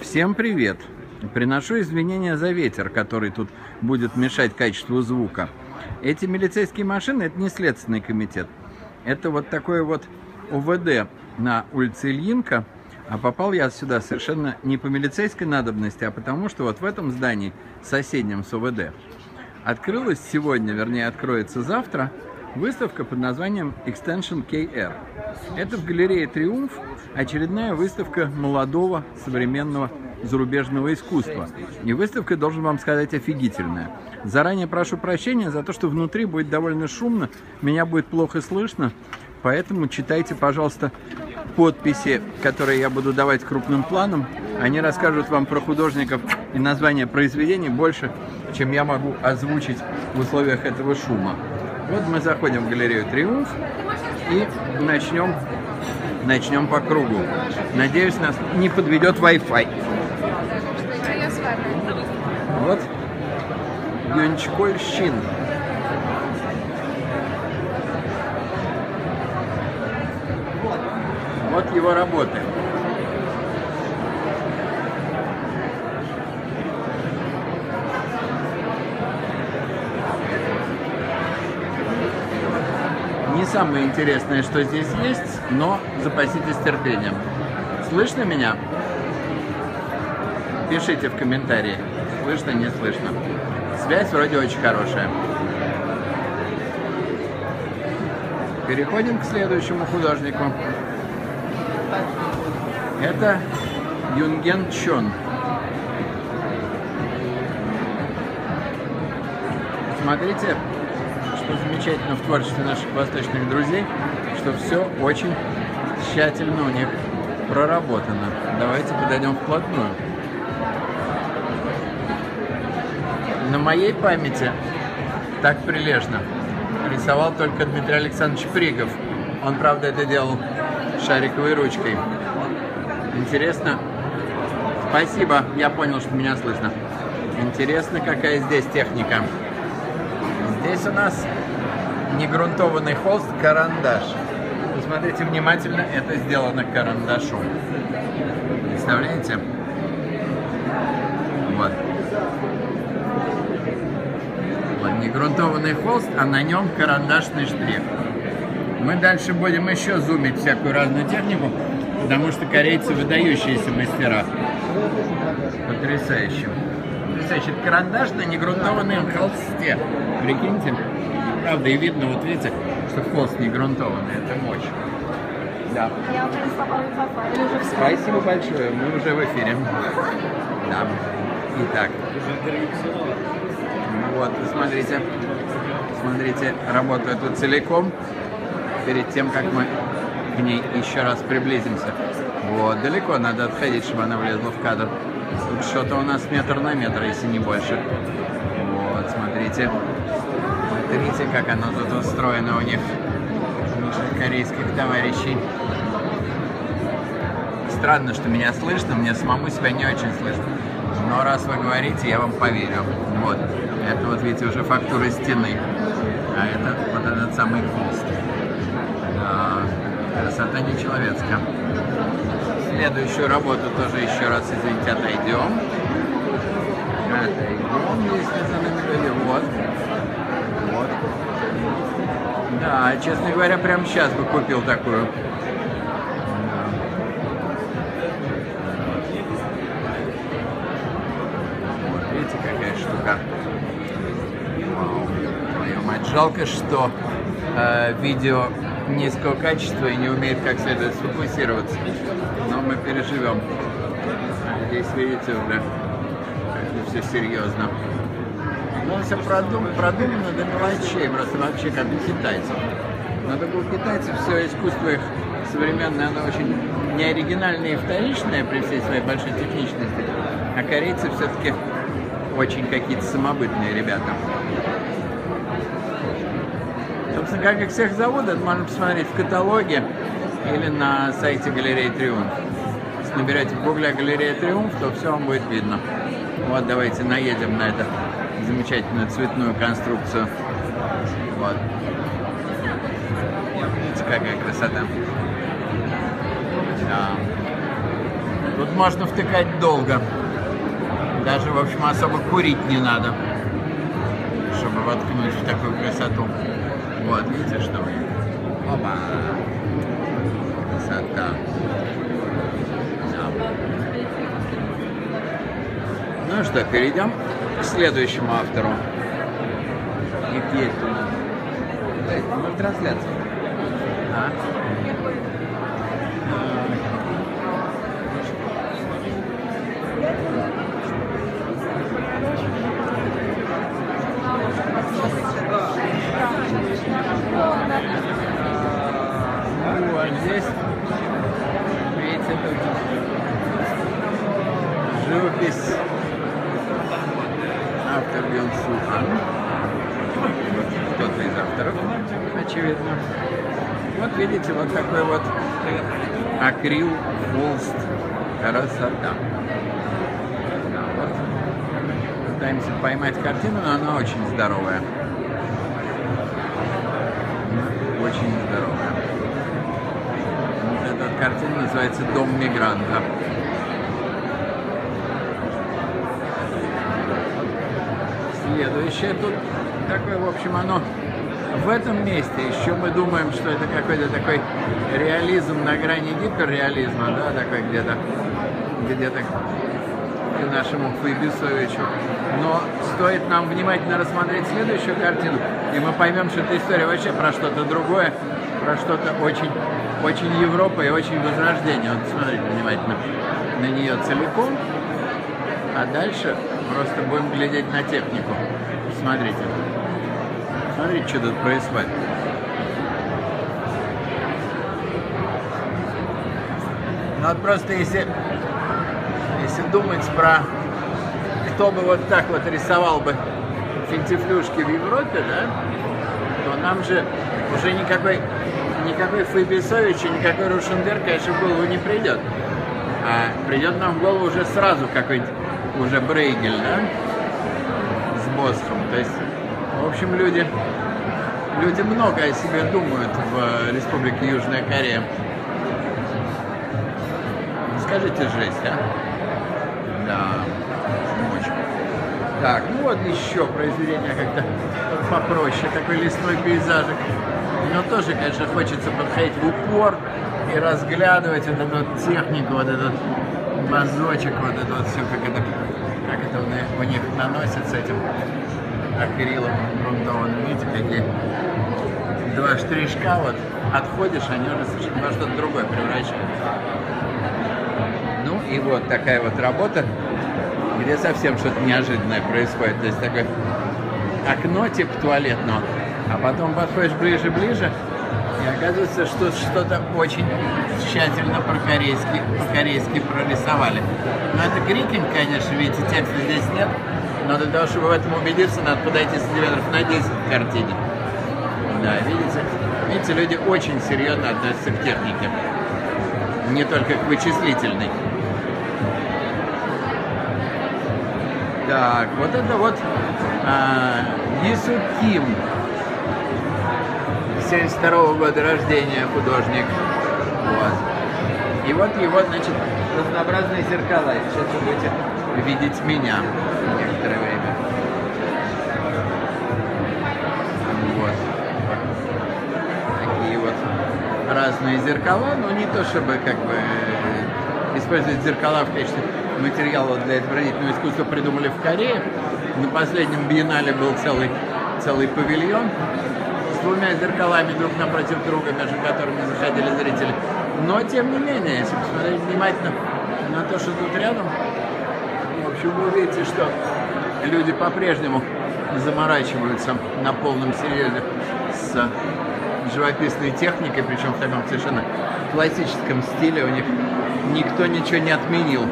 Всем привет! Приношу извинения за ветер, который тут будет мешать качеству звука. Эти милицейские машины – это не следственный комитет. Это вот такой вот УВД на улице Ильинка. А попал я сюда совершенно не по милицейской надобности, а потому что вот в этом здании, соседнем с УВД, открылась сегодня, вернее откроется завтра, выставка под названием Extension KR. Это в галерее Триумф очередная выставка молодого современного зарубежного искусства. И выставка, должен вам сказать, офигительная. Заранее прошу прощения за то, что внутри будет довольно шумно, меня будет плохо слышно, поэтому читайте, пожалуйста, подписи, которые я буду давать крупным планом. Они расскажут вам про художников и название произведений больше, чем я могу озвучить в условиях этого шума. Вот мы заходим в галерею «Триумф» и начнем, начнем по кругу. Надеюсь, нас не подведет Wi-Fi. Вот Юнчкольщин. Вот его работы. Не самое интересное, что здесь есть, но запаситесь терпением. Слышно меня? Пишите в комментарии, слышно, не слышно. Связь вроде очень хорошая. Переходим к следующему художнику. Это Юнген Чон. Смотрите, что замечательно в творчестве наших восточных друзей, что все очень тщательно у них проработано. Давайте подойдем вплотную. На моей памяти так прилежно рисовал только Дмитрий Александрович Пригов. Он, правда, это делал шариковой ручкой. Интересно. Спасибо, я понял, что меня слышно. Интересно, какая здесь техника. Здесь у нас негрунтованный холст карандаш. Посмотрите внимательно, это сделано карандашом. Представляете? Вот. Вот негрунтованный холст, а на нем карандашный штрих. Мы дальше будем еще зумить всякую разную технику, потому что корейцы выдающиеся мастера. Потрясающе. Потрясающе. Это карандаш на негрунтованном холсте. Прикиньте. Правда, и видно, вот видите, что холст не грунтованный. Это мощь. Да. Спасибо большое. Мы уже в эфире. Да. Итак. Вот, смотрите. Смотрите, работу эту целиком. Перед тем, как мы к ней еще раз приблизимся. Вот, далеко надо отходить, чтобы она влезла в кадр. Тут что-то у нас метр на метр, если не больше. Вот, смотрите. Смотрите, как оно тут устроено у них, наших корейских товарищей. Странно, что меня слышно, мне самому себя не очень слышно. Но раз вы говорите, я вам поверю. Вот. Это вот, видите, уже фактура стены. А это вот этот самый холст. Да. Красота нечеловецкая. Следующую работу тоже еще раз, извините, отойдем. Отойдем, если за нами Вот. Вот. Да, честно говоря, прямо сейчас бы купил такую. Видите, какая штука. Вау, мать. Жалко, что э, видео низкого качества и не умеет как следует сфокусироваться. Но мы переживем. Здесь, видите, уже как все серьезно. Все продумано, продумано до мелочей, просто вообще как у китайцев. Но только у китайцев все искусство их современное, оно очень неоригинальное и вторичное при всей своей большой техничности. А корейцы все-таки очень какие-то самобытные ребята. Собственно, как их всех это можно посмотреть в каталоге или на сайте галереи Триумф. Если набираете в гугле галерея Триумф, то все вам будет видно. Вот, давайте наедем на это замечательную цветную конструкцию. Вот. Видите, какая красота. Да. Тут можно втыкать долго. Даже, в общем, особо курить не надо, чтобы воткнуть в такую красоту. Вот, видите, что них? Опа! Красота. Ну что, перейдем к следующему автору. Их есть у нас. Мы в трансляции. А? Вот здесь, видите, тут живопись автор Бенсухан. Кто-то из авторов, очевидно. Вот видите, вот такой вот акрил, холст, красота. Пытаемся поймать картину, но она очень здоровая. Очень здоровая. Вот эта картина называется «Дом мигранта». Следующее тут такое, в общем, оно в этом месте еще мы думаем, что это какой-то такой реализм на грани гиперреализма, да, такой где-то где-то к нашему Фейбисовичу. Но стоит нам внимательно рассмотреть следующую картину, и мы поймем, что эта история вообще про что-то другое, про что-то очень, очень Европа и очень Возрождение. Вот смотрите внимательно на нее целиком, а дальше просто будем глядеть на технику. Смотрите. Смотрите, что тут происходит. Ну вот просто если, если думать про кто бы вот так вот рисовал бы финтифлюшки в Европе, да, то нам же уже никакой, никакой Фейбисович и никакой Рушендер, конечно, в голову не придет. А придет нам в голову уже сразу какой-нибудь уже Брейгель, да, с Босхом. То есть, в общем, люди, люди много о себе думают в Республике Южная Корея. Скажите жесть, а? Да, очень. Так, ну вот еще произведение как-то попроще, такой лесной пейзажик. Но тоже, конечно, хочется подходить в упор и разглядывать вот эту вот технику, вот этот мазочек, вот это вот все, как это, как это у них наносит с этим акрилом грунтованным. Видите, какие два штришка, вот отходишь, они уже во что-то другое превращаются. Ну и вот такая вот работа, где совсем что-то неожиданное происходит. То есть такое окно типа туалетного, а потом подходишь ближе-ближе, и оказывается, что что-то очень тщательно по-корейски, по-корейски прорисовали. Но это грикинг, конечно, видите, текста здесь нет. Но для того, чтобы в этом убедиться, надо подойти сантиметров на 10 к картине. Да, видите? Видите, люди очень серьезно относятся к технике. Не только к вычислительной. Так, вот это вот а, Ису Ким. 72 -го года рождения художник. Вот. И вот его, значит, разнообразные зеркала. Сейчас вы будете видеть меня некоторое время. Вот. Такие вот разные зеркала, но не то чтобы как бы использовать зеркала в качестве материала для изобразительного искусства придумали в Корее. На последнем биеннале был целый, целый павильон с двумя зеркалами друг напротив друга, между которыми заходили зрители. Но, тем не менее, если посмотреть внимательно на то, что тут рядом, в общем, вы увидите, что люди по-прежнему заморачиваются на полном серьезе с живописной техникой, причем в таком совершенно классическом стиле. У них никто ничего не отменил.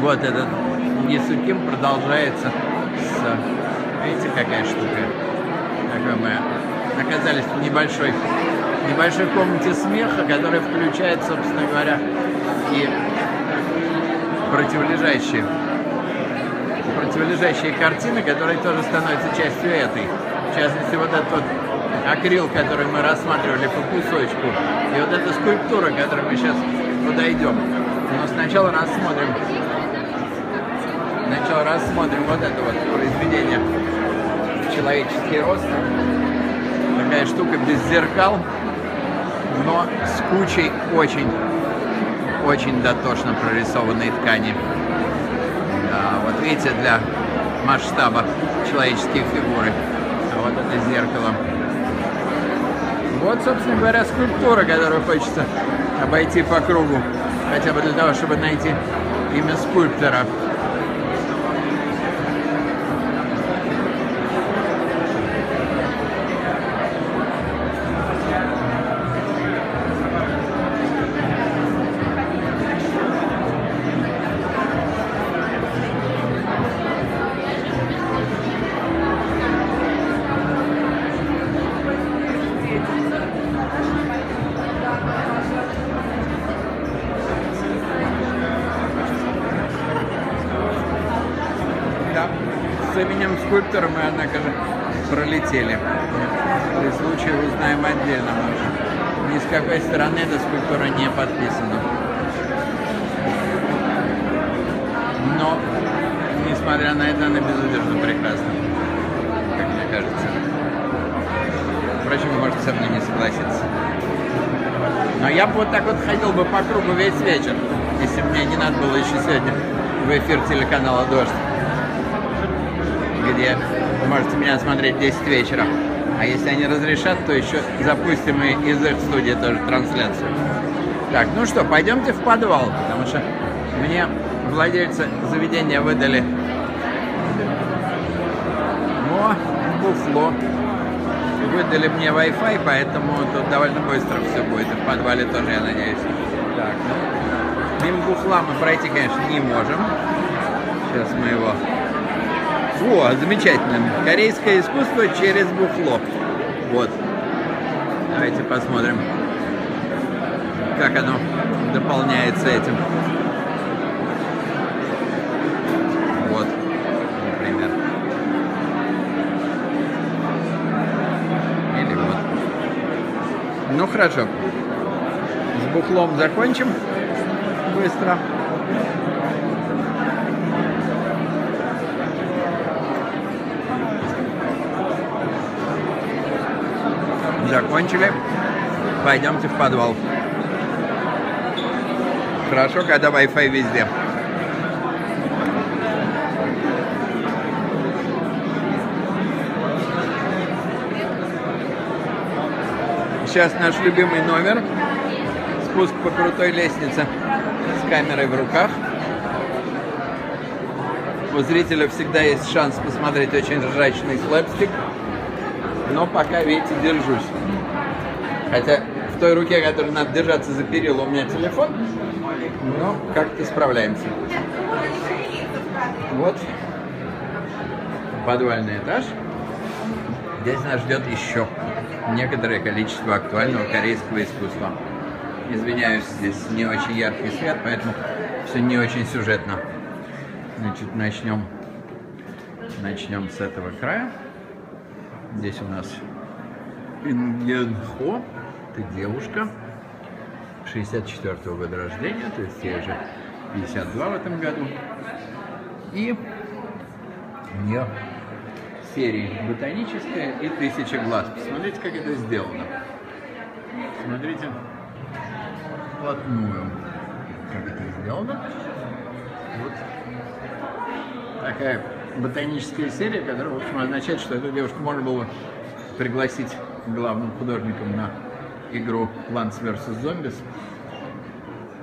Вот этот Несуким продолжается с... Видите, какая штука? Такой мы оказались в небольшой, небольшой комнате смеха, которая включает, собственно говоря, и противолежащие, противолежащие картины, которые тоже становятся частью этой. В частности, вот этот вот акрил, который мы рассматривали по кусочку, и вот эта скульптура, к которой мы сейчас подойдем. Но сначала рассмотрим. Сначала рассмотрим вот это вот произведение «Человеческий рост». Такая штука без зеркал, но с кучей очень, очень дотошно прорисованной ткани. Да, вот видите, для масштаба человеческие фигуры. А вот это зеркало. Вот, собственно говоря, скульптура, которую хочется обойти по кругу. Хотя бы для того, чтобы найти имя скульптора. Именем скульптора мы, однако же, пролетели. При случае узнаем отдельно. Ни с какой стороны эта скульптура не подписана. Но, несмотря на это, она безудержно прекрасна, как мне кажется. Впрочем, вы можете со мной не согласиться. Но я бы вот так вот ходил бы по кругу весь вечер, если бы мне не надо было еще сегодня в эфир телеканала «Дождь» где вы можете меня смотреть 10 вечера. А если они разрешат, то еще запустим и из их студии тоже трансляцию. Так, ну что, пойдемте в подвал, потому что мне владельцы заведения выдали О, буфло. Выдали мне Wi-Fi, поэтому тут довольно быстро все будет. И в подвале тоже, я надеюсь. Так, ну, мимо бухла мы пройти, конечно, не можем. Сейчас мы его о, замечательно. Корейское искусство через бухло. Вот. Давайте посмотрим, как оно дополняется этим. Вот, например. Или вот. Ну, хорошо. С бухлом закончим быстро. Закончили. Пойдемте в подвал. Хорошо, когда Wi-Fi везде. Сейчас наш любимый номер. Спуск по крутой лестнице с камерой в руках. У зрителя всегда есть шанс посмотреть очень ржачный слэпстик но пока, видите, держусь. Хотя в той руке, которой надо держаться за перила, у меня телефон, но как-то справляемся. Вот подвальный этаж. Здесь нас ждет еще некоторое количество актуального корейского искусства. Извиняюсь, здесь не очень яркий свет, поэтому все не очень сюжетно. Значит, начнем, начнем с этого края. Здесь у нас Иньенхо, это девушка, 64 -го года рождения, то есть ей уже 52 в этом году. И у нее серии ботаническая и тысяча глаз. Посмотрите, как это сделано. Смотрите вплотную, как это сделано. Вот такая ботаническая серия, которая, в общем, означает, что эту девушку можно было пригласить главным художником на игру Plants vs. Zombies,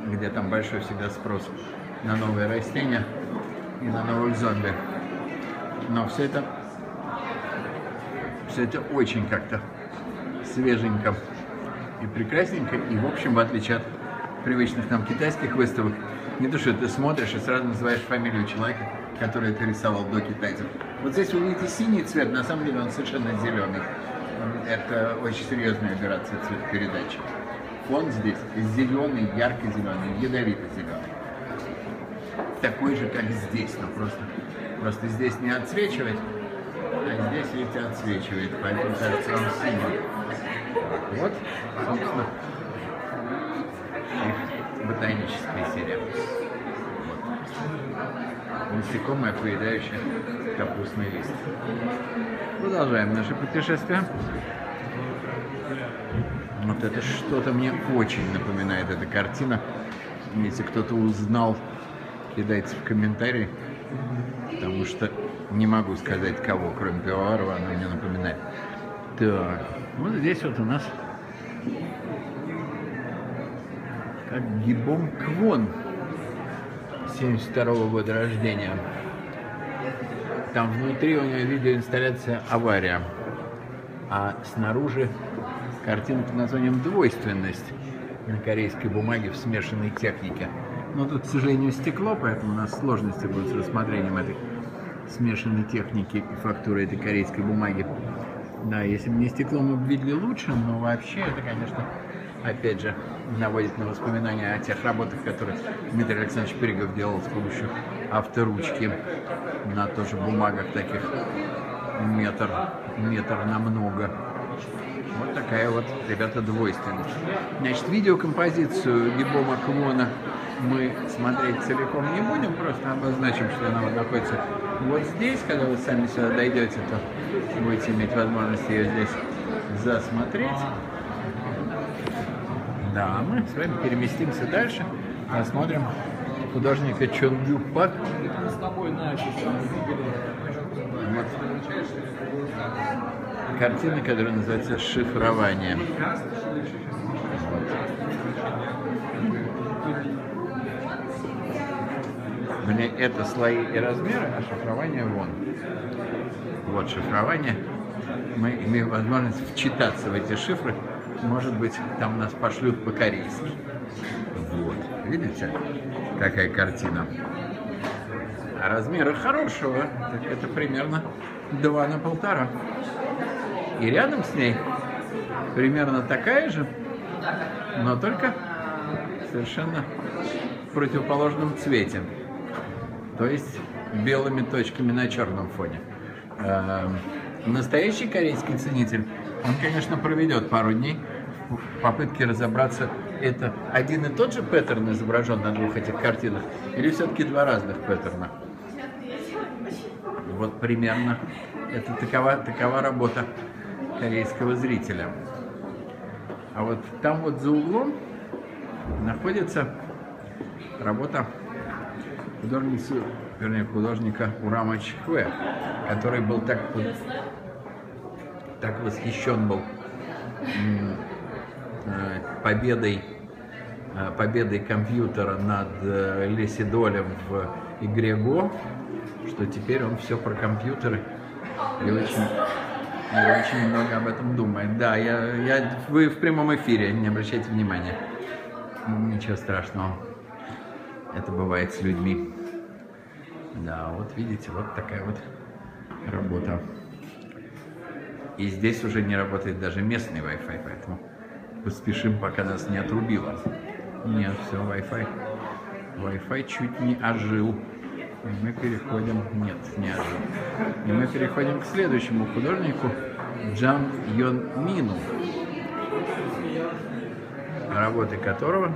где там большой всегда спрос на новые растения и на новых зомби. Но все это, все это очень как-то свеженько и прекрасненько. И, в общем, в отличие от привычных нам китайских выставок, не то, что ты смотришь и сразу называешь фамилию человека, который это рисовал до китайцев. Вот здесь вы видите синий цвет, на самом деле он совершенно зеленый. Это очень серьезная операция цветопередачи. Фон здесь зеленый, ярко-зеленый, ядовито-зеленый. Такой же, как здесь, но просто, просто здесь не отсвечивает, а здесь, видите, отсвечивает, поэтому кажется он синий. Вот, собственно, их ботаническая серия. Насекомое, поедающее капустный лист. Продолжаем наше путешествие. Вот это что-то мне очень напоминает эта картина. Если кто-то узнал, кидайте в комментарии, потому что не могу сказать кого, кроме Пивоварова, она мне напоминает. Так, вот здесь вот у нас как гибом Квон 72 -го года рождения. Там внутри у него видеоинсталляция «Авария», а снаружи картина под названием «Двойственность» на корейской бумаге в смешанной технике. Но тут, к сожалению, стекло, поэтому у нас сложности будут с рассмотрением этой смешанной техники и фактуры этой корейской бумаги. Да, если бы не стекло, мы бы видели лучше, но вообще это, конечно, опять же, наводит на воспоминания о тех работах, которые Дмитрий Александрович Перегов делал с помощью авторучки на тоже бумагах таких метр, метр на много. Вот такая вот, ребята, двойственность. Значит, видеокомпозицию Гибома Квона мы смотреть целиком не будем, просто обозначим, что она вот находится вот здесь. Когда вы сами сюда дойдете, то будете иметь возможность ее здесь засмотреть. Да, мы с вами переместимся дальше, посмотрим художника Чонгю Пак. Вот. Картина, которая называется «Шифрование». Мне это слои и размеры, а шифрование вон. Вот шифрование. Мы имеем возможность вчитаться в эти шифры. Может быть, там нас пошлют по-корейски. Вот. Видите, какая картина? А размеры хорошего, так это примерно 2 на полтора. И рядом с ней примерно такая же, но только совершенно в противоположном цвете то есть белыми точками на черном фоне. Эм, настоящий корейский ценитель, он, конечно, проведет пару дней в попытке разобраться, это один и тот же паттерн изображен на двух этих картинах, или все-таки два разных паттерна. Вот примерно это такова, такова работа корейского зрителя. А вот там вот за углом находится работа художницу, вернее, художника Урама Чхве, который был так, так восхищен был э, победой, э, победой компьютера над э, Лесидолем в игре Го, что теперь он все про компьютеры и очень, и очень много об этом думает. Да, я, я, вы в прямом эфире, не обращайте внимания. Ничего страшного. Это бывает с людьми. Да, вот видите, вот такая вот работа. И здесь уже не работает даже местный Wi-Fi, поэтому поспешим, пока нас не отрубило. Нет, все, Wi-Fi. Wi-Fi чуть не ожил. И мы переходим... Нет, не ожил. И мы переходим к следующему художнику, Джан Йон Мину, работы которого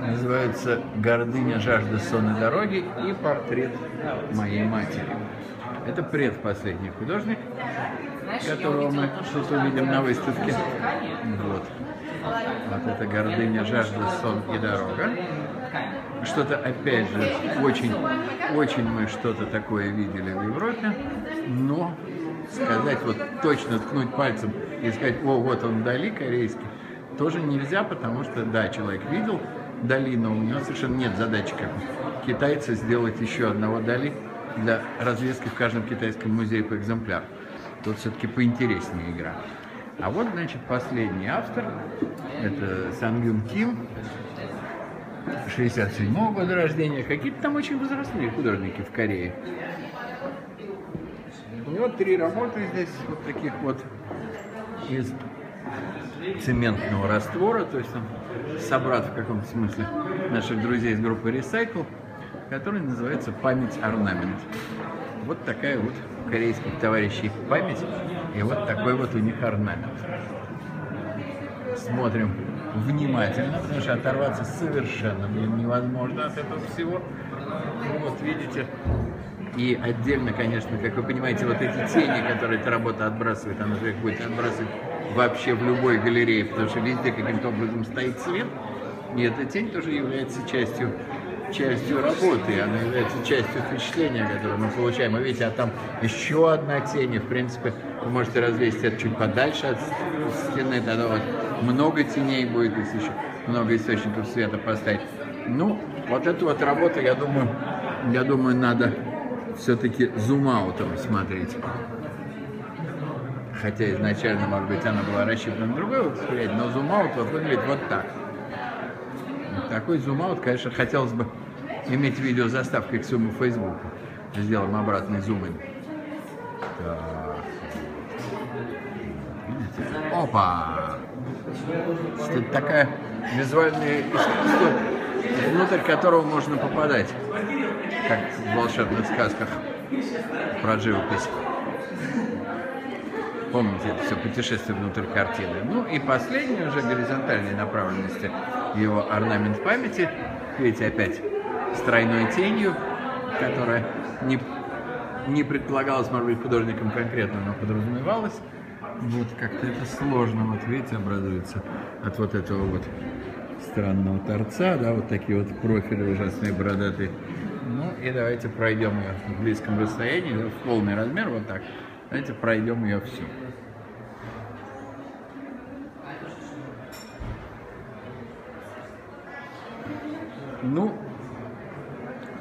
называются «Гордыня, жажда, сон и дороги» и «Портрет моей матери». Это предпоследний художник, которого мы тут увидим на выставке. Вот. Вот это «Гордыня, жажда, сон и дорога». Что-то, опять же, очень, очень мы что-то такое видели в Европе, но сказать вот точно, ткнуть пальцем и сказать, о, вот он вдали корейский, тоже нельзя, потому что, да, человек видел, Дали, но у него совершенно нет задачи, как китайцы, сделать еще одного Дали для развески в каждом китайском музее по экземпляру. Тут все-таки поинтереснее игра. А вот, значит, последний автор, это Сангюн Ким, 67 -го года рождения. Какие-то там очень возрастные художники в Корее. У него три работы здесь, вот таких вот, из цементного раствора, то есть он собрат в каком-то смысле наших друзей из группы Recycle, который называется «Память орнамент». Вот такая вот корейских товарищей память, и вот такой вот у них орнамент. Смотрим внимательно, потому что оторваться совершенно невозможно от этого всего. Вот видите. И отдельно, конечно, как вы понимаете, вот эти тени, которые эта работа отбрасывает, она же их будет отбрасывать вообще в любой галерее, потому что везде каким-то образом стоит свет, и эта тень тоже является частью частью работы, она является частью впечатления, которое мы получаем. И видите, а там еще одна тень, в принципе, вы можете развесить это чуть подальше от стены, тогда вот много теней будет, если еще много источников света поставить. Ну, вот эту вот работу, я думаю, я думаю, надо все-таки зум-аутом смотреть. Хотя изначально, может быть, она была рассчитана на другое восприятие, но зум-аут вот выглядит вот так. Такой зум-аут, конечно, хотелось бы иметь видео заставкой к своему Фейсбуку. Сделаем обратный зум-ин. Опа! Это такая визуальная искусство, внутрь которого можно попадать, как в волшебных сказках про живопись. Помните, это все путешествие внутрь картины. Ну и последняя уже горизонтальной направленности его орнамент памяти. Видите, опять с тройной тенью, которая не, не предполагалась, может быть, художником конкретно, но подразумевалась. Вот как-то это сложно, вот видите, образуется от вот этого вот странного торца, да, вот такие вот профили ужасные, бородатые. Ну и давайте пройдем ее в близком расстоянии, в полный размер, вот так. Давайте пройдем ее всю. Ну,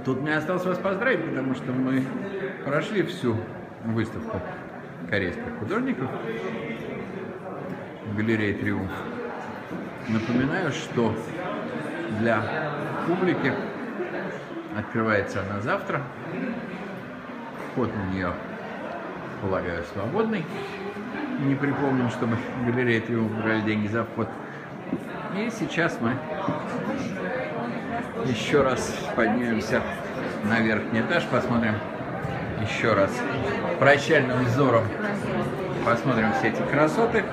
тут мне осталось вас поздравить, потому что мы прошли всю выставку корейских художников в галерее «Триумф». Напоминаю, что для публики открывается она завтра. Вход на нее, полагаю, свободный. Не припомню, чтобы галерея «Триумф» брали деньги за вход. И сейчас мы еще раз поднимемся на верхний этаж, посмотрим еще раз прощальным взором посмотрим все эти красоты.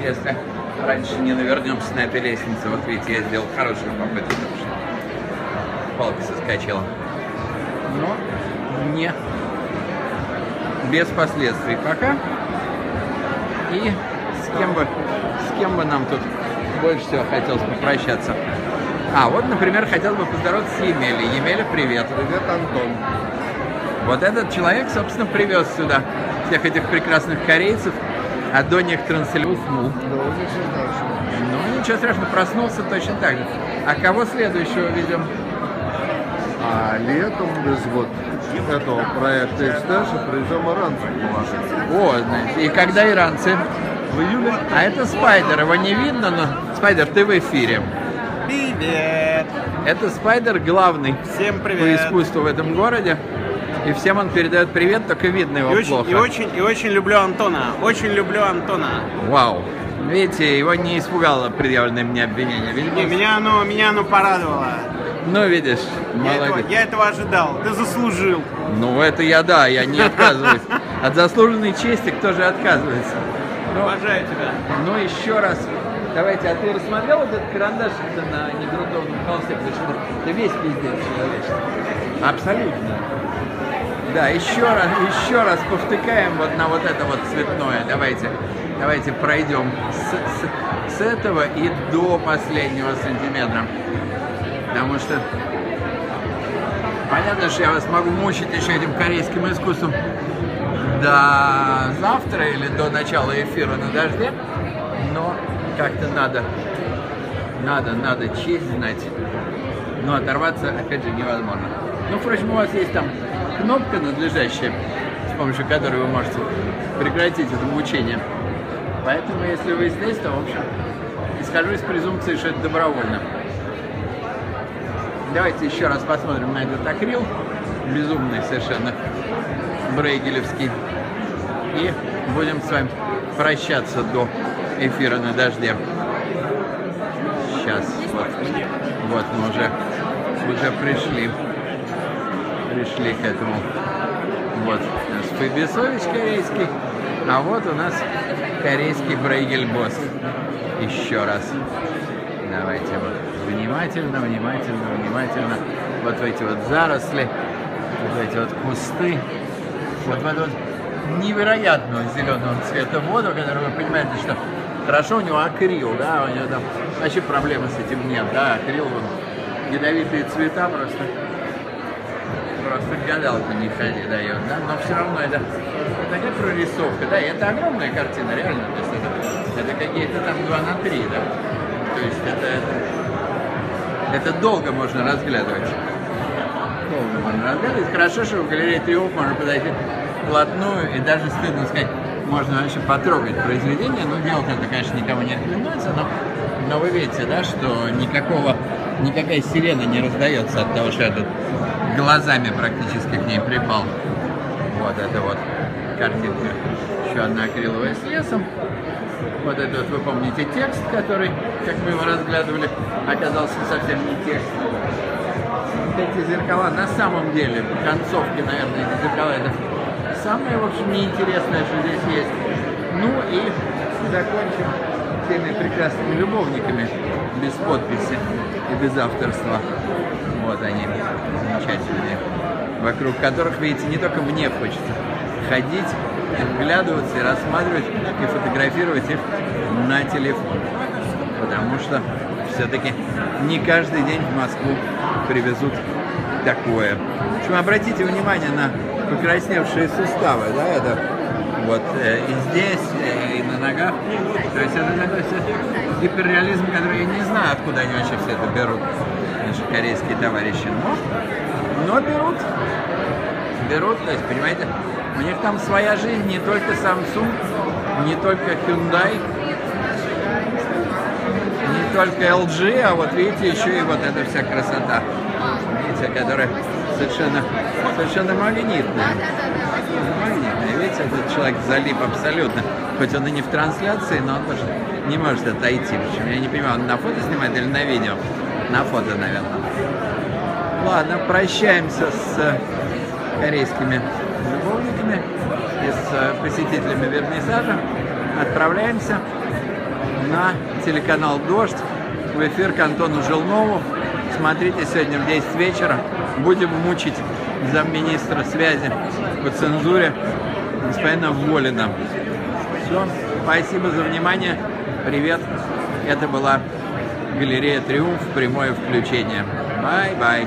Если раньше не навернемся на этой лестнице, вот видите, я сделал хорошую попытку, палка соскочила. Но не без последствий пока. И с кем бы, с кем бы нам тут больше всего хотелось попрощаться. А, вот, например, хотел бы поздороваться с Емелей. Емеля, привет. Привет, Антон. Вот этот человек, собственно, привез сюда всех этих прекрасных корейцев, а до них транслил уснул. Да, ничего страшного. Ну, ничего страшного, проснулся точно так же. А кого следующего видим? А летом без вот этого проекта Экстэша придем иранцев. О, знаете, и когда иранцы? В июле? А это Спайдер, его не видно, но... Спайдер, ты в эфире. Привет! Это Спайдер главный Всем по привет! искусству в этом городе. И всем он передает привет, только видно его И очень, плохо. и, очень, и очень люблю Антона. Очень люблю Антона. Вау. Видите, его не испугало предъявленное мне обвинение. Не, Видимо, меня, оно, меня оно порадовало. Ну, видишь, Я этого, молодец. я этого ожидал. Ты заслужил. Ну, это я, да, я не отказываюсь. От заслуженной чести кто же отказывается? Ну, Уважаю тебя. ну, еще раз. Давайте, а ты рассмотрел вот этот карандашик на негрунтовном холсте? Что это весь пиздец человеческий. Абсолютно. Да, еще раз, еще раз повтыкаем вот на вот это вот цветное. Давайте, давайте пройдем с, с- с этого и до последнего сантиметра. Потому что понятно, что я вас могу мучить еще этим корейским искусством до завтра или до начала эфира на дожде, но как-то надо, надо, надо честь знать. Но оторваться, опять же, невозможно. Ну, впрочем, у вас есть там кнопка надлежащая, с помощью которой вы можете прекратить это мучение. Поэтому, если вы здесь, то, в общем, исхожу из презумпции, что это добровольно. Давайте еще раз посмотрим на этот акрил, безумный совершенно, брейгелевский. И будем с вами прощаться до эфира на дожде. Сейчас, вот, вот мы уже, уже пришли, пришли к этому. Вот у нас Фабисович корейский, а вот у нас корейский брейгель-босс. еще раз. Давайте вот внимательно, внимательно, внимательно. Вот в эти вот заросли, вот эти вот кусты, вот в эту вот невероятную зеленого цвета воду, которую вы понимаете, что хорошо у него акрил, да, у него там вообще проблемы с этим нет, да, акрил, он ядовитые цвета просто, просто гадалку не ходи дает, да, но все равно это, это не прорисовка, да, это огромная картина, реально, то есть это, это какие-то там 2 на 3, да, то есть это, это, это долго можно разглядывать. Долго можно разглядывать. Хорошо, что в галерее Триумф можно подойти вплотную и даже, стыдно сказать, можно вообще потрогать произведение. Ну, делать это, конечно, никому не рекомендуется, но, но вы видите, да, что никакого, никакая сирена не раздается от того, что я тут глазами практически к ней припал. Вот это вот картинка. Еще одна акриловая с лесом. Вот это вот вы помните текст, который, как мы его разглядывали, оказался совсем не текст. Эти зеркала на самом деле, концовки, наверное, эти зеркала, это самое, в общем, неинтересное, что здесь есть. Ну и закончим теми прекрасными любовниками без подписи и без авторства. Вот они, замечательные, вокруг которых, видите, не только мне хочется ходить, вглядываться, и рассматривать, и фотографировать их на телефон. Потому что все-таки не каждый день в Москву привезут такое. В общем, обратите внимание на покрасневшие суставы, да, это вот э, и здесь, э, и на ногах. То есть это такой гиперреализм, который я не знаю, откуда они вообще все это берут, наши корейские товарищи. Но, но берут. Берут, то есть, понимаете, у них там своя жизнь, не только Samsung, не только Hyundai, не только LG, а вот видите, еще и вот эта вся красота, видите, которая совершенно, совершенно магнитная. Магнитная. Видите, этот человек залип абсолютно. Хоть он и не в трансляции, но он тоже не может отойти. Причем я не понимаю, он на фото снимает или на видео? На фото, наверное. Ладно, прощаемся с корейскими любовниками и с посетителями вернисажа. Отправляемся на телеканал «Дождь» в эфир к Антону Желнову. Смотрите сегодня в 10 вечера. Будем мучить замминистра связи по цензуре господина Волина. Все. Спасибо за внимание. Привет. Это была галерея «Триумф». Прямое включение. Bye-bye.